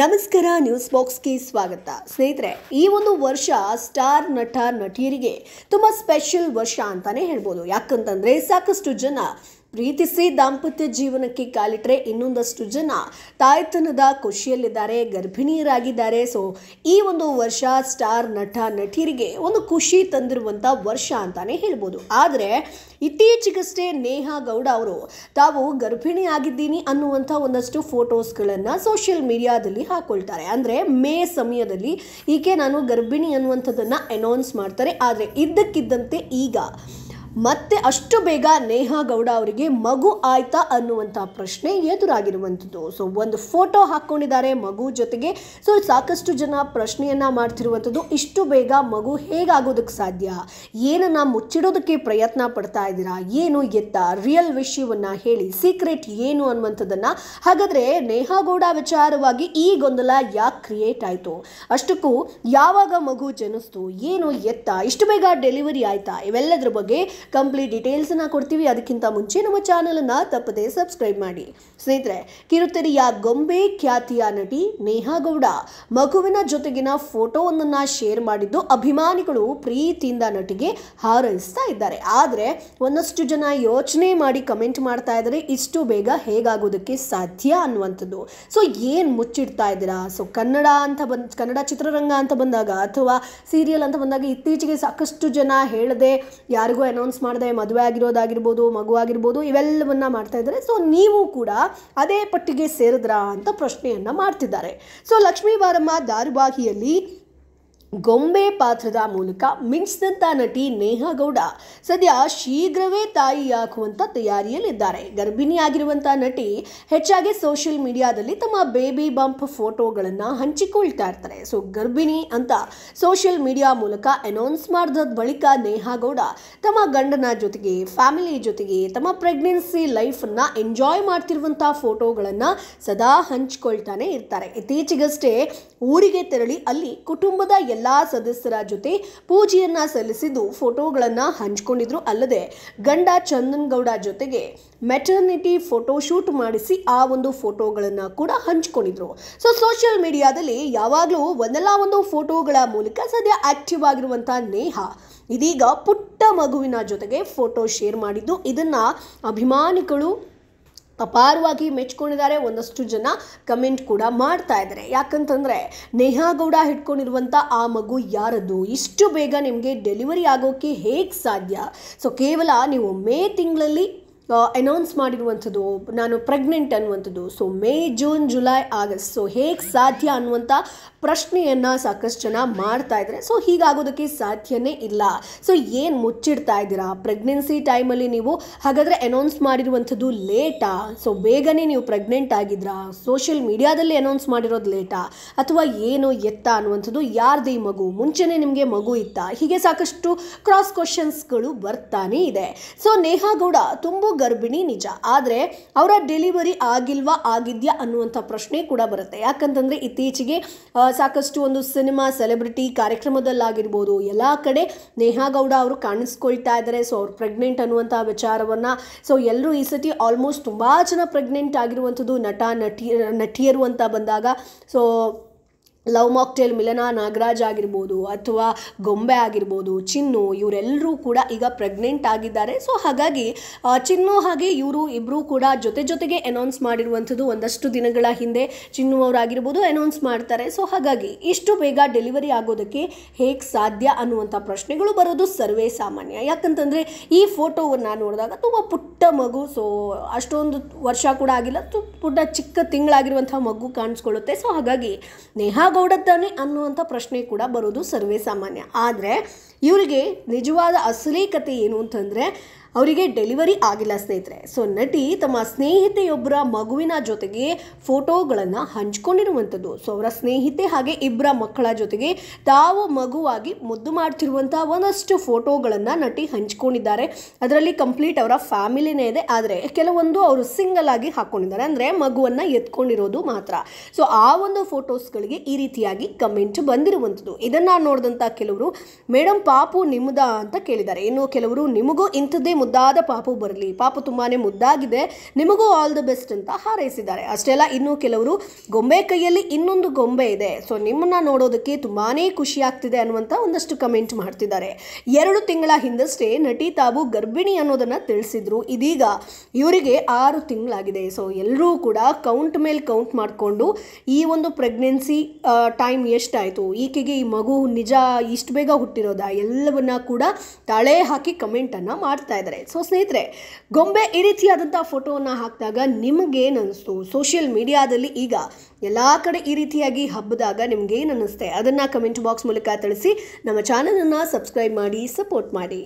ನಮಸ್ಕಾರ, ನ್ಯೂಸ್ ಬಾಕ್ಸ್ಗೆ ಸ್ವಾಗತ. ಸ್ನೇಹಿತರೆ, ಈ ಒಂದು ವರ್ಷ ಸ್ಟಾರ್ ನಟ, ನಟಿಯರಿಗೆ ತುಂಬ ಸ್ಪೆಷಲ್ ವರ್ಷ ಅಂತಾನೆ ಹೇಳ್ಬೋದು. ಯಾಕಂತಂದ್ರೆ ಸಾಕಷ್ಟು ಜನ ಪ್ರೀತಿಸಿ ದಾಂಪತ್ಯ ಜೀವನಕ್ಕೆ ಕಾಲಿಟ್ರೆ ಇನ್ನೊಂದಷ್ಟು ಜನ ತಾಯ್ತನದ ಖುಷಿಯಲ್ಲಿದ್ದಾರೆ, ಗರ್ಭಿಣಿಯರಾಗಿದ್ದಾರೆ. ಸೊ ಈ ಒಂದು ವರ್ಷ ಸ್ಟಾರ್ ನಟ ನಟಿಯರಿಗೆ ಒಂದು ಖುಷಿ ತಂದಿರುವಂಥ ವರ್ಷ ಅಂತಾನೆ ಹೇಳ್ಬೋದು. ಆದರೆ ಇತ್ತೀಚೆಗಷ್ಟೇ ನೇಹಾ ಗೌಡ ಅವರು, ತಾವು ಗರ್ಭಿಣಿ ಆಗಿದ್ದೀನಿ ಅನ್ನುವಂಥ ಒಂದಷ್ಟು ಫೋಟೋಸ್ಗಳನ್ನು ಸೋಷಿಯಲ್ ಮೀಡಿಯಾದಲ್ಲಿ ಹಾಕೊಳ್ತಾರೆ. ಅಂದರೆ ಮೇ ಸಮಯದಲ್ಲಿ ಈಕೆ ನಾನು ಗರ್ಭಿಣಿ ಅನ್ನುವಂಥದ್ದನ್ನು ಅನೌನ್ಸ್ ಮಾಡ್ತಾರೆ. ಆದರೆ ಇದ್ದಕ್ಕಿದ್ದಂತೆ ಈಗ ಮತ್ತೆ ಅಷ್ಟು ಬೇಗ ನೇಹಾ ಗೌಡ ಅವರಿಗೆ ಮಗು ಆಯ್ತಾ ಅನ್ನುವಂಥ ಪ್ರಶ್ನೆ ಎದುರಾಗಿರುವಂಥದ್ದು. ಸೊ ಒಂದು ಫೋಟೋ ಹಾಕ್ಕೊಂಡಿದ್ದಾರೆ ಮಗು ಜೊತೆಗೆ. ಸೊ ಸಾಕಷ್ಟು ಜನ ಪ್ರಶ್ನೆಯನ್ನ ಮಾಡ್ತಿರುವಂಥದ್ದು. ಇಷ್ಟು ಬೇಗ ಮಗು ಹೇಗಾಗೋದಕ್ಕೆ ಸಾಧ್ಯ? ಏನನ್ನ ಮುಚ್ಚಿಡೋದಕ್ಕೆ ಪ್ರಯತ್ನ ಪಡ್ತಾ ಇದ್ದೀರಾ? ಏನು ಎತ್ತ? ರಿಯಲ್ ವಿಷಯವನ್ನ ಹೇಳಿ. ಸೀಕ್ರೆಟ್ ಏನು ಅನ್ನುವಂಥದ್ದನ್ನು. ಹಾಗಾದ್ರೆ ನೇಹಾ ಗೌಡ ವಿಚಾರವಾಗಿ ಈ ಗೊಂದಲ ಯಾಕೆ ಕ್ರಿಯೇಟ್ ಆಯಿತು? ಅಷ್ಟಕ್ಕೂ ಯಾವಾಗ ಮಗು ಜನಿಸ್ತು? ಏನು ಎತ್ತ? ಇಷ್ಟು ಬೇಗ ಡೆಲಿವರಿ ಆಯಿತಾ? ಇವೆಲ್ಲದರ ಬಗ್ಗೆ ಕಂಪ್ಲೀಟ್ ಡೀಟೇಲ್ಸನ್ನ ಕೊಡ್ತೀವಿ. ಅದಕ್ಕಿಂತ ಮುಂಚೆ ನಮ್ಮ ಚಾನಲನ್ನು ತಪ್ಪದೆ ಸಬ್ಸ್ಕ್ರೈಬ್ ಮಾಡಿ. ಸ್ನೇಹಿತರೆ, ಕಿರುತೆರೆಯ ಗೊಂಬೆ ಖ್ಯಾತಿಯ ನಟಿ ನೇಹಾ ಗೌಡ ಮಗುವಿನ ಜೊತೆಗಿನ ಫೋಟೋವೊಂದನ್ನು ಶೇರ್ ಮಾಡಿದ್ದು ಅಭಿಮಾನಿಗಳು ಪ್ರೀತಿಯಿಂದ ನಟಿಗೆ ಹಾರೈಸ್ತಾ ಇದ್ದಾರೆ. ಆದರೆ ಒಂದಷ್ಟು ಜನ ಯೋಚನೆ ಮಾಡಿ ಕಮೆಂಟ್ ಮಾಡ್ತಾ ಇದ್ದಾರೆ. ಇಷ್ಟು ಬೇಗ ಹೇಗಾಗೋದಕ್ಕೆ ಸಾಧ್ಯ ಅನ್ನುವಂಥದ್ದು. ಸೊ ಏನು ಮುಚ್ಚಿಡ್ತಾ ಇದ್ದೀರಾ? ಸೊ ಕನ್ನಡ ಅಂತ ಬಂದ್, ಕನ್ನಡ ಚಿತ್ರರಂಗ ಅಂತ ಬಂದಾಗ ಅಥವಾ ಸೀರಿಯಲ್ ಅಂತ ಬಂದಾಗ ಇತ್ತೀಚೆಗೆ ಸಾಕಷ್ಟು ಜನ ಹೇಳದೆ ಯಾರಿಗೂ ಅನೌನ್ಸ್ ಮಾಡದೆ ಮದುವೆ ಆಗಿರೋದಾಗಿರ್ಬೋದು, ಮಗು ಆಗಿರ್ಬೋದು, ಇವೆಲ್ಲವನ್ನ ಮಾಡ್ತಾ ಇದ್ದಾರೆ. ಸೊ ನೀವು ಕೂಡ ಅದೇ ಪಟ್ಟಿಗೆ ಸೇರಿದ್ರಾ ಅಂತ ಪ್ರಶ್ನೆಯನ್ನು ಮಾಡ್ತಿದ್ದಾರೆ. ಸೊ ಲಕ್ಷ್ಮೀ ಬಾರಮ್ಮ ದಾರುಬಾಹಿಯಲ್ಲಿ ಗೊಂಬೆ ಪಾತ್ರದ ಮೂಲಕ ಮಿಂಚಿದಂಥ ನಟಿ ನೇಹಾ ಗೌಡ ಸದ್ಯ ಶೀಘ್ರವೇ ತಾಯಿಯಾಗುವಂಥ ತಯಾರಿಯಲ್ಲಿದ್ದಾರೆ. ಗರ್ಭಿಣಿಯಾಗಿರುವಂಥ ನಟಿ ಹೆಚ್ಚಾಗಿ ಸೋಷಿಯಲ್ ಮೀಡಿಯಾದಲ್ಲಿ ತಮ್ಮ ಬೇಬಿ ಬಂಪ್ ಫೋಟೋಗಳನ್ನು ಹಂಚಿಕೊಳ್ತಾ ಇರ್ತಾರೆ. ಸೊ, ಗರ್ಭಿಣಿ ಅಂತ ಸೋಷಿಯಲ್ ಮೀಡಿಯಾ ಮೂಲಕ ಅನೌನ್ಸ್ ಮಾಡಿದ ಬಳಿಕ ನೇಹಾ ಗೌಡ ತಮ್ಮ ಗಂಡನ ಜೊತೆಗೆ, ಫ್ಯಾಮಿಲಿ ಜೊತೆಗೆ ತಮ್ಮ ಪ್ರೆಗ್ನೆನ್ಸಿ ಲೈಫನ್ನು ಎಂಜಾಯ್ ಮಾಡ್ತಿರುವಂಥ ಫೋಟೋಗಳನ್ನು ಸದಾ ಹಂಚಿಕೊಳ್ತಾನೆ ಇರ್ತಾರೆ. ಇತ್ತೀಚೆಗಷ್ಟೇ ಊರಿಗೆ ತೆರಳಿ ಅಲ್ಲಿ ಕುಟುಂಬದ ಎಲ್ಲ ಸದಸ್ಯರ ಜೊತೆ ಪೂಜೆಯನ್ನ ಸಲ್ಲಿಸಿದ್ದು ಫೋಟೋಗಳನ್ನು ಹಂಚಿಕೊಂಡಿದ್ರು. ಅಲ್ಲದೆ ಗಂಡ ಚಂದನ್ ಗೌಡ ಜೊತೆಗೆ ಮೆಟರ್ನಿಟಿ ಫೋಟೋ ಶೂಟ್ ಮಾಡಿಸಿ ಆ ಒಂದು ಫೋಟೋಗಳನ್ನು ಕೂಡ ಹಂಚಿಕೊಂಡಿದ್ರು. ಸೊ ಸೋಷಿಯಲ್ ಮೀಡಿಯಾದಲ್ಲಿ ಯಾವಾಗಲೂ ಒಂದಲ್ಲ ಒಂದು ಫೋಟೋಗಳ ಮೂಲಕ ಸದ್ಯ ಆಕ್ಟಿವ್ ಆಗಿರುವಂಥ ನೇಹ ಇದೀಗ ಪುಟ್ಟ ಮಗುವಿನ ಜೊತೆಗೆ ಫೋಟೋ ಶೇರ್ ಮಾಡಿದ್ದು. ಇದನ್ನ ಅಭಿಮಾನಿಗಳು ಅಪಾರವಾಗಿ ಮೆಚ್ಕೊಂಡಿದ್ದಾರೆ, ಒಂದಷ್ಟು ಜನ ಕಮೆಂಟ್ ಕೂಡ ಮಾಡ್ತಾ ಇದ್ದಾರೆ. ಯಾಕಂತಂದರೆ, ನೇಹಾ ಗೌಡ ಹಿಡ್ಕೊಂಡಿರುವಂಥ ಆ ಮಗು ಯಾರದು ಇಷ್ಟು ಬೇಗ ನಿಮಗೆ ಡೆಲಿವರಿ ಆಗೋಕ್ಕೆ ಹೇಗೆ ಸಾಧ್ಯ? ಸೊ ಕೇವಲ ನೀವು ಮೇ ತಿಂಗಳಲ್ಲಿ ಅನೌನ್ಸ್ ಮಾಡಿರುವಂಥದ್ದು, ನಾನು ಪ್ರೆಗ್ನೆಂಟ್ ಅನ್ನುವಂಥದ್ದು. So May June July August so ಹೇಗೆ ಸಾಧ್ಯ ಅನ್ನುವಂಥ ಪ್ರಶ್ನೆಯನ್ನು ಸಾಕಷ್ಟು ಜನ ಮಾಡ್ತಾ ಇದ್ದಾರೆ ಸೊ ಹೀಗಾಗೋದಕ್ಕೆ ಸಾಧ್ಯನೇ ಇಲ್ಲ. ಸೊ ಏನು ಮುಚ್ಚಿಡ್ತಾ ಇದ್ದೀರಾ? ಪ್ರೆಗ್ನೆನ್ಸಿ ಟೈಮಲ್ಲಿ ನೀವು ಹಾಗಾದರೆ ಅನೌನ್ಸ್ ಮಾಡಿರುವಂಥದ್ದು ಲೇಟಾ ಸೊ ಬೇಗನೆ ನೀವು ಪ್ರೆಗ್ನೆಂಟ್ ಆಗಿದ್ರಾ? ಸೋಷಿಯಲ್ ಮೀಡಿಯಾದಲ್ಲಿ ಅನೌನ್ಸ್ ಮಾಡಿರೋದು ಲೇಟಾ ಅಥವಾ ಏನು ಎತ್ತ ಅನ್ನುವಂಥದ್ದು ಯಾರ್ದು ಮಗು? ಮುಂಚೆನೇ ನಿಮಗೆ ಮಗು ಇತ್ತಾ? ಹೀಗೆ ಸಾಕಷ್ಟು ಕ್ರಾಸ್ ಕ್ವಶನ್ಸ್ಗಳು ಬರ್ತಾನೆ ಇದೆ. ಸೊ ನೇಹಾ ಗೌಡ ತುಂಬ ಗರ್ಭಿಣಿ ನಿಜ. ಆದರೆ ಅವರ ಡೆಲಿವರಿ ಆಗಿಲ್ವಾ, ಆಗಿದ್ಯಾ ಅನ್ನುವಂಥ ಪ್ರಶ್ನೆ ಕೂಡ ಬರುತ್ತೆ. ಯಾಕಂತಂದರೆ ಇತ್ತೀಚೆಗೆ ಸಾಕಷ್ಟು ಒಂದು ಸಿನಿಮಾ ಸೆಲೆಬ್ರಿಟಿ ಕಾರ್ಯಕ್ರಮದಲ್ಲಾಗಿರ್ಬೋದು, ಎಲ್ಲ ಕಡೆ ನೇಹಾ ಗೌಡ ಅವರು ಕಾಣಿಸ್ಕೊಳ್ತಾ ಇದ್ದಾರೆ ಸೊ ಅವ್ರು ಪ್ರೆಗ್ನೆಂಟ್ ಅನ್ನುವಂಥ ವಿಚಾರವನ್ನು ಸೊ ಎಲ್ಲರೂ ಈ ಸತಿ ಆಲ್ಮೋಸ್ಟ್ ತುಂಬ ಜನ ಪ್ರೆಗ್ನೆಂಟ್ ಆಗಿರುವಂಥದ್ದು ನಟ, ನಟಿ, ನಟಿಯರು ಅಂತ ಬಂದಾಗ so love mocktail Milana Nagaraj ಆಗಿರ್ಬೋದು ಅಥವಾ ಗೊಂಬೆ ಆಗಿರ್ಬೋದು, ಚಿನ್ನು, ಇವರೆಲ್ಲರೂ ಕೂಡ ಈಗ ಪ್ರೆಗ್ನೆಂಟ್ ಆಗಿದ್ದಾರೆ. ಸೊ ಹಾಗಾಗಿ ಚಿನ್ನು ಹಾಗೆ ಇವರು ಇಬ್ಬರೂ ಕೂಡ ಜೊತೆ ಜೊತೆಗೆ ಅನೌನ್ಸ್ ಮಾಡಿರುವಂಥದ್ದು ಒಂದಷ್ಟು ದಿನಗಳ ಹಿಂದೆ ಚಿನ್ನು ಅವರಾಗಿರ್ಬೋದು ಅನೌನ್ಸ್ ಮಾಡ್ತಾರೆ. ಸೊ ಹಾಗಾಗಿ, ಇಷ್ಟು ಬೇಗ ಡೆಲಿವರಿ ಆಗೋದಕ್ಕೆ ಹೇಗೆ ಸಾಧ್ಯ ಅನ್ನುವಂಥ ಪ್ರಶ್ನೆಗಳು ಬರೋದು ಸರ್ವೇ ಸಾಮಾನ್ಯ. ಯಾಕಂತಂದರೆ, ಈ ಫೋಟೋವನ್ನು ನೋಡಿದಾಗ ತುಂಬ ಪುಟ್ಟ ಮಗು ಸೊ ಅಷ್ಟೊಂದು ವರ್ಷ ಕೂಡ ಆಗಿಲ್ಲ, ಪುಟ್ಟ ಚಿಕ್ಕ ತಿಂಗಳಾಗಿರುವಂಥ ಮಗು ಕಾಣಿಸ್ಕೊಳ್ಳುತ್ತೆ. ಸೊ ಹಾಗಾಗಿ, ನೇಹಾ ಗೌಡ ತಾನೆ ಅನ್ನುವಂಥ ಪ್ರಶ್ನೆ ಕೂಡ ಬರೋದು ಸರ್ವೇ ಸಾಮಾನ್ಯ. ಆದರೆ, ಇವರಿಗೆ ನಿಜವಾದ ಅಸಲಿ ಕತೆ ಏನು ಅಂತಂದರೆ ಅವರಿಗೆ ಡೆಲಿವರಿ ಆಗಿಲ್ಲ ಸ್ನೇಹಿತರೆ. ಸೊ ನಟಿ ತಮ್ಮ ಸ್ನೇಹಿತೆಯೊಬ್ಬರ ಮಗುವಿನ ಜೊತೆಗೆ ಫೋಟೋಗಳನ್ನು ಹಂಚಿಕೊಂಡಿರುವಂಥದ್ದು. ಸೊ ಅವರ ಸ್ನೇಹಿತೆ ಹಾಗೆ ಇಬ್ಬರ ಮಕ್ಕಳ ಜೊತೆಗೆ ತಾವು ಮಗುವಾಗಿ ಮುದ್ದು ಮಾಡ್ತಿರುವಂಥ ಒಂದಷ್ಟು ಫೋಟೋಗಳನ್ನು ನಟಿ ಹಂಚ್ಕೊಂಡಿದ್ದಾರೆ. ಅದರಲ್ಲಿ ಕಂಪ್ಲೀಟ್ ಅವರ ಫ್ಯಾಮಿಲಿನೇ ಇದೆ. ಆದರೆ ಕೆಲವೊಂದು ಅವರು ಸಿಂಗಲ್ ಆಗಿ ಹಾಕ್ಕೊಂಡಿದ್ದಾರೆ ಅಂದರೆ ಮಗುವನ್ನು ಎತ್ಕೊಂಡಿರೋದು ಮಾತ್ರ. ಸೊ ಆ ಒಂದು ಫೋಟೋಸ್ಗಳಿಗೆ ಈ ರೀತಿಯಾಗಿ ಕಮೆಂಟ್ ಬಂದಿರುವಂಥದ್ದು. ಇದನ್ನು ನೋಡಿದಂಥ ಕೆಲವರು ಮೇಡಮ್ ಪಾಪು ನಿಮ್ಮದ ಅಂತ ಕೇಳಿದ್ದಾರೆ. ಇನ್ನು ಕೆಲವರು, ನಿಮಗೂ ಇಂಥದ್ದೇ ಮುದ್ದಾದ ಪಾಪು ಬರಲಿ. ಪಾಪು ತುಂಬಾ ಮುದ್ದಾಗಿದೆ. ನಿಮಗೂ ಆಲ್ ದ ಬೆಸ್ಟ್ ಅಂತ ಹಾರೈಸಿದ್ದಾರೆ. ಅಷ್ಟೇ ಅಲ್ಲ ಇನ್ನು ಕೆಲವರು ಗೊಂಬೆ ಕೈಯಲ್ಲಿ ಇನ್ನೊಂದು ಗೊಂಬೆ ಇದೆ. ಸೊ ನಿಮ್ಮನ್ನ ನೋಡೋದಕ್ಕೆ ತುಂಬಾ ಖುಷಿ ಆಗ್ತಿದೆ ಅನ್ನುವಂಥ ಒಂದಷ್ಟು ಕಮೆಂಟ್ ಮಾಡ್ತಿದ್ದಾರೆ. ಎರಡು ತಿಂಗಳ ಹಿಂದಷ್ಟೇ ನಟಿ ತಾವು ಗರ್ಭಿಣಿ ಅನ್ನೋದನ್ನು ತಿಳಿಸಿದ್ರು. ಇದೀಗ ಇವರಿಗೆ ಆರು ತಿಂಗಳಾಗಿದೆ. ಸೊ ಎಲ್ಲರೂ ಕೂಡ ಕೌಂಟ್ ಮೇಲೆ ಕೌಂಟ್ ಮಾಡಿಕೊಂಡು ಈ ಒಂದು ಪ್ರೆಗ್ನೆನ್ಸಿ ಟೈಮ್ ಎಷ್ಟಾಯಿತು? ಈಕೆಗೆ ಈ ಮಗು ನಿಜ ಇಷ್ಟು ಬೇಗ ಹುಟ್ಟಿರೋದಾ? ಎಲ್ಲವನ್ನ ಕೂಡ ತಳೆ ಹಾಕಿ ಕಮೆಂಟನ್ನು ಮಾಡ್ತಾ ಇದ್ದಾರೆ. ಸೊ ಸ್ನೇಹಿತರೆ, ಗೊಂಬೆ ಈ ರೀತಿಯಾದಂಥ ಫೋಟೋವನ್ನು ಹಾಕಿದಾಗ ನಿಮಗೇನು ಅನಿಸ್ತು ಸೋಷಿಯಲ್ ಮೀಡಿಯಾದಲ್ಲಿ ಈಗ ಎಲ್ಲ ಕಡೆ ಈ ರೀತಿಯಾಗಿ ಹಬ್ಬದಾಗ ನಿಮ್ಗೇನು ಅನ್ನಿಸ್ತೆ ಅದನ್ನು ಕಮೆಂಟ್ ಬಾಕ್ಸ್ ಮೂಲಕ ತಿಳಿಸಿ ನಮ್ಮ ಚಾನಲನ್ನು ಸಬ್ಸ್ಕ್ರೈಬ್ ಮಾಡಿ ಸಪೋರ್ಟ್ ಮಾಡಿ.